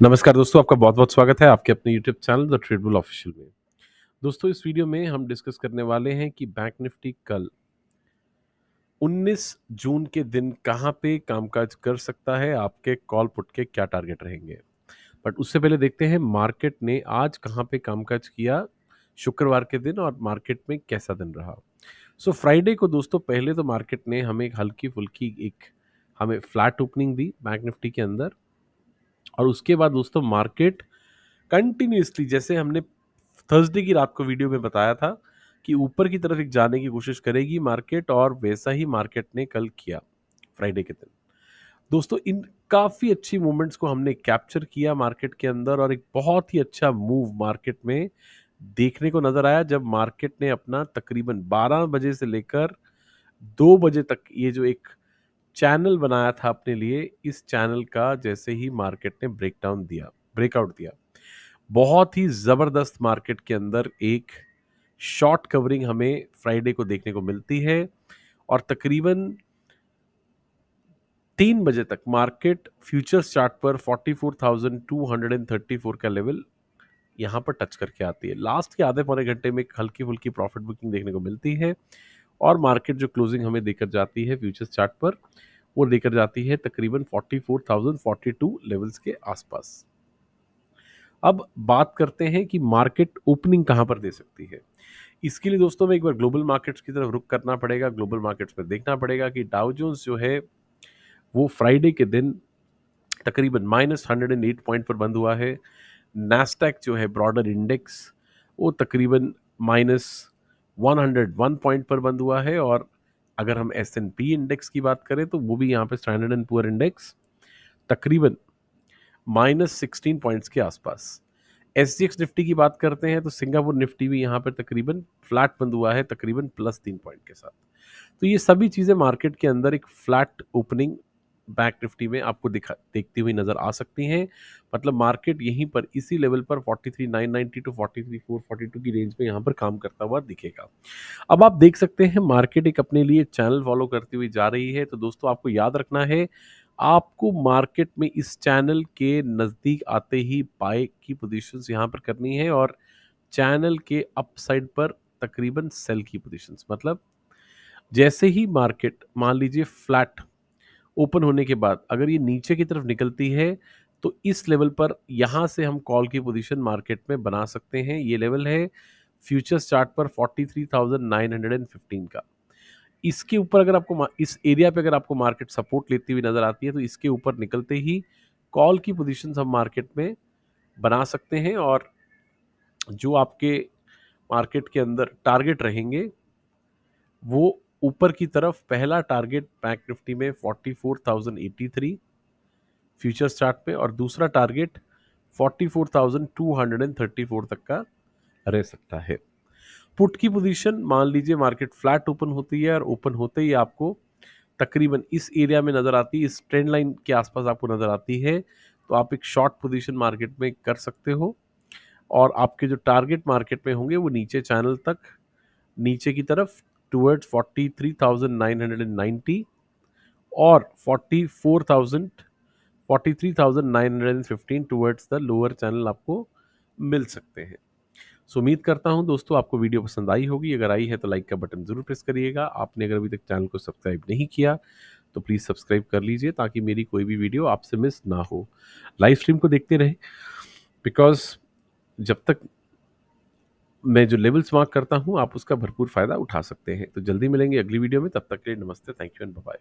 नमस्कार दोस्तों आपका बहुत बहुत स्वागत है आपके अपने YouTube channel the Tradebull official में। दोस्तों इस वीडियो में हम डिस्कस करने वाले हैं कि बैंक निफ्टी कल 19 जून के दिन कहाँ पे कामकाज कर सकता है आपके कॉल पुट के क्या टारगेट रहेंगे। बट उससे पहले देखते हैं मार्केट ने आज कहाँ पे कामकाज किया शुक्रवार के दिन और मार्केट में कैसा दिन रहा। सो so, फ्राइडे को दोस्तों पहले तो मार्केट ने हमें एक हल्की फुल्की एक हमें फ्लैट ओपनिंग दी बैंक निफ्टी के अंदर। और उसके बाद दोस्तों मार्केट कंटिन्यूसली जैसे हमने थर्सडे की रात को वीडियो में बताया था कि ऊपर की तरफ़ एक जाने की कोशिश करेगी मार्केट और वैसा ही मार्केट ने कल किया फ्राइडे के दिन। दोस्तों, इन काफ़ी अच्छी मूवमेंट्स को हमने कैप्चर किया मार्केट के अंदर और एक बहुत ही अच्छा मूव मार्केट में देखने को नज़र आया जब मार्केट ने अपना तकरीबन 12 बजे से लेकर 2 बजे तक ये जो एक चैनल बनाया था अपने लिए इस चैनल का जैसे ही मार्केट ने ब्रेकडाउन दिया ब्रेकआउट दिया। बहुत ही ज़बरदस्त मार्केट के अंदर एक शॉर्ट कवरिंग हमें फ्राइडे को देखने को मिलती है और तकरीबन तीन बजे तक मार्केट फ्यूचर्स चार्ट पर 44,234 का लेवल यहाँ पर टच करके आती है। लास्ट के आधे पौने घंटे में एक हल्की फुल्की प्रॉफिट बुकिंग देखने को मिलती है। और मार्केट जो क्लोजिंग हमें देकर जाती है फ्यूचर्स चार्ट पर वो देकर जाती है तकरीबन 44,042 लेवल्स के आसपास। अब बात करते हैं कि मार्केट ओपनिंग कहाँ पर दे सकती है। इसके लिए दोस्तों में एक बार ग्लोबल मार्केट्स की तरफ़ रुक करना पड़ेगा। ग्लोबल मार्केट्स पर देखना पड़ेगा कि डाउजोन्स जो है वो फ्राइडे के दिन तकरीबन minus hundred and eight point पर बंद हुआ है। नेस्टैक जो है ब्रॉडर इंडेक्स वो तकरीबन माइनस 101 पॉइंट पर बंद हुआ है और अगर हम एस एन पी इंडेक्स की बात करें तो वो भी यहाँ पे स्टैंडर्ड एंड पुअर इंडेक्स तकरीबन माइनस सिक्सटीन पॉइंट्स के आसपास। एस डी एक्स निफ्टी की बात करते हैं तो सिंगापुर निफ्टी भी यहाँ पर तकरीबन फ्लैट बंद हुआ है, तकरीबन प्लस तीन पॉइंट के साथ। तो ये सभी चीज़ें मार्केट के अंदर एक फ्लैट ओपनिंग बैंक निफ्टी में आपको दिखा देखती हुई नज़र आ सकती हैं। मतलब मार्केट यहीं पर इसी लेवल पर 43,990 टू 43,442 की रेंज में यहाँ पर काम करता हुआ दिखेगा। अब आप देख सकते हैं मार्केट एक अपने लिए चैनल फॉलो करती हुई जा रही है। तो दोस्तों आपको याद रखना है आपको मार्केट में इस चैनल के नज़दीक आते ही बाय की पोजीशंस यहाँ पर करनी है और चैनल के अपसाइड पर तकरीबन सेल की पोजीशंस मतलब जैसे ही मार्केट मान लीजिए फ्लैट ओपन होने के बाद अगर ये नीचे की तरफ़ निकलती है तो इस लेवल पर यहाँ से हम कॉल की पोजीशन मार्केट में बना सकते हैं। ये लेवल है फ्यूचर्स चार्ट पर 43,915 का। इसके ऊपर अगर आपको इस एरिया पे अगर आपको मार्केट सपोर्ट लेती हुई नज़र आती है तो इसके ऊपर निकलते ही कॉल की पोजीशन हम मार्केट में बना सकते हैं और जो आपके मार्केट के अंदर टारगेट रहेंगे वो ऊपर की तरफ़ पहला टारगेट बैंक निफ्टी में 44,083 फ्यूचर्स चार्ट पे और दूसरा टारगेट 44,234 तक का रह सकता है। पुट की पोजीशन मान लीजिए मार्केट फ्लैट ओपन होती है और ओपन होते ही आपको तकरीबन इस एरिया में नज़र आती है इस ट्रेंड लाइन के आसपास आपको नज़र आती है तो आप एक शॉर्ट पोजीशन मार्केट में कर सकते हो और आपके जो टारगेट मार्केट में होंगे वो नीचे चैनल तक नीचे की तरफ़ towards 43,990 और 44,000 43,915 टूवर्ड्स द लोअर चैनल आपको मिल सकते हैं। सो उम्मीद करता हूँ दोस्तों आपको वीडियो पसंद आई होगी। अगर आई है तो लाइक का बटन ज़रूर प्रेस करिएगा। आपने अगर अभी तक चैनल को सब्सक्राइब नहीं किया तो प्लीज़ सब्सक्राइब कर लीजिए ताकि मेरी कोई भी वीडियो आपसे मिस ना हो। लाइव स्ट्रीम को देखते रहें। बिकॉज़ जब तक मैं जो लेवल्स मार्क करता हूँ, आप उसका भरपूर फ़ायदा उठा सकते हैं। तो जल्दी मिलेंगे अगली वीडियो में, तब तक के लिए नमस्ते थैंक यू एंड बाय